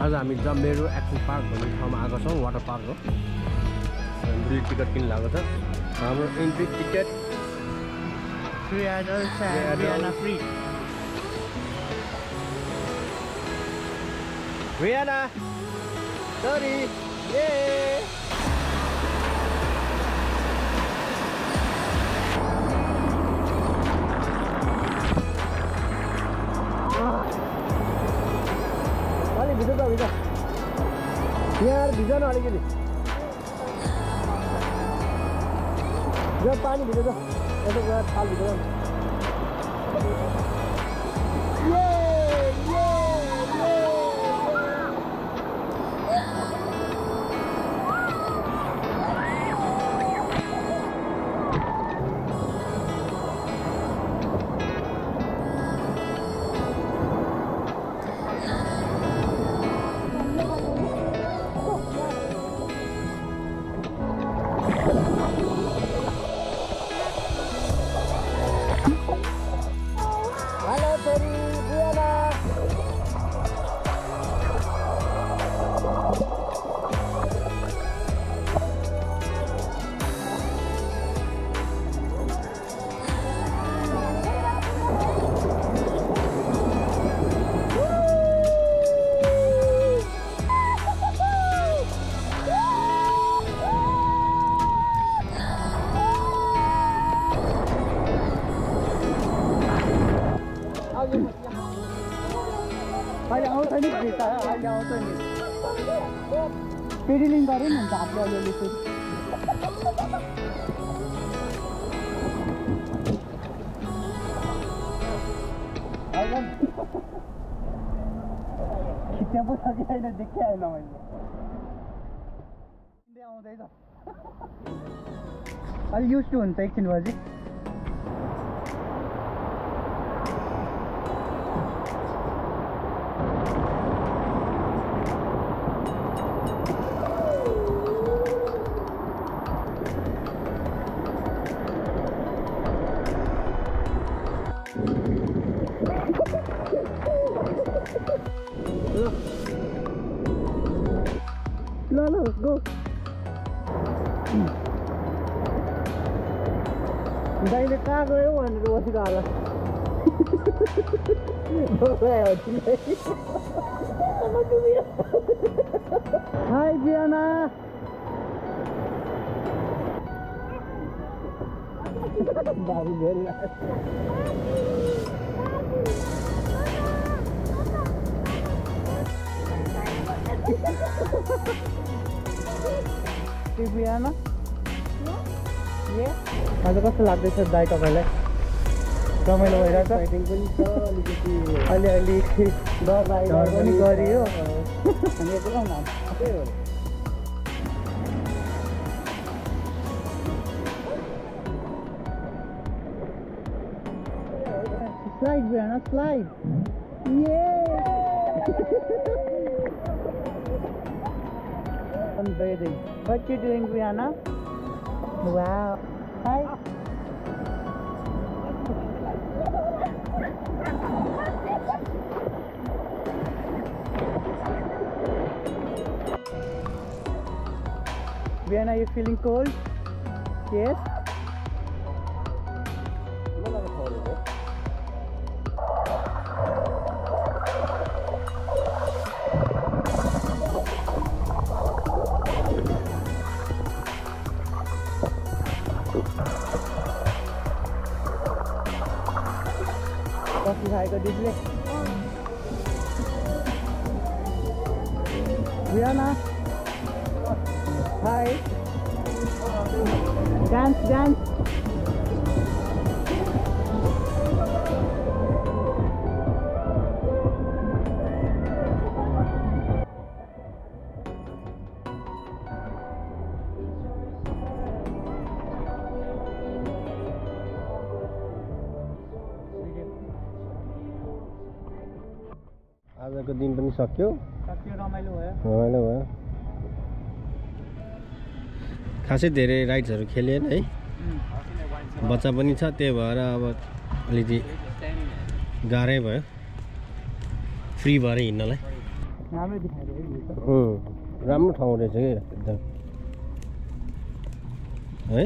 आज हामी जम्बेरो action park भन्ने ठाउँमा आएको छौँ वाटर पार्क हो दुई टिकट किन्नु लागेको छ हाम्रो entry ticket adults. Rihanna! Sorry! Yay! यहाँ भिज न अलिकति जो पानी भित्र छ यसो गएर थाल आउँछ नि पेडिलिङ गऱ्यो नि अन्त हातले अलिअलि फेरि खिच्न पो छ कि होइन आएन मैले हिँड्दै आउँदैछ अलि युज टु हुन्छ एकछिन go, go. Dajmy kawę, one było zgala. Boleo ci Hi, Diana. Baru gelas. Ha ha ha! बिहान आज कस्तो लाग्दैछ दाइ तपाईँलाई? रमाइलो अलिकति अलिअलि डर पनि गरियो। Slide, Brianna, slide. What you doing, Brianna? Wow. Hi. Brianna, you feeling cold? Yes. tiger display. Rihanna. Hi. Dance, dance. आजको दिन पनि सक्यो। रमाइलो भयो। खासै धेरै राइड्सहरू खेलेन है। बच्चा पनि छ त्यही भएर अब अलिकति गाह्रै भयो। फ्री भएर हिँड्नलाई। राम्रो ठाउँ रहेछ कि एकदम? है?